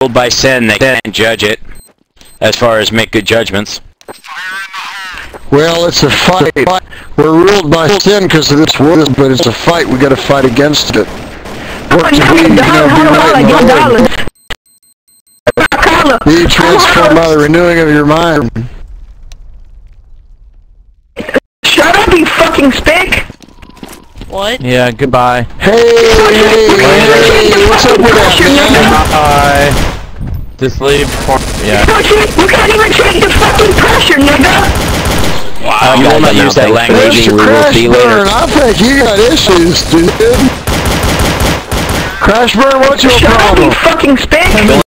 ruled by sin, they can't judge it as far as make good judgments. Well, it's a fight. We're ruled by sin because of this world, but it's a fight. We got to fight against it. Work to be, you know, be right and holy. Be transformed by the renewing of your mind. Shut up, you fucking spick! What? Yeah, goodbye. Hey, hey, hey, what's up with that, Bye. Just leave. For, yeah. You can't- You can't even take the fucking pressure, nigga! Uh, you will not use that man? language. Mr. We will Crash see later. Burn, I think you got issues, dude. Crash Burn, what's your Shut up, problem? you fucking spick!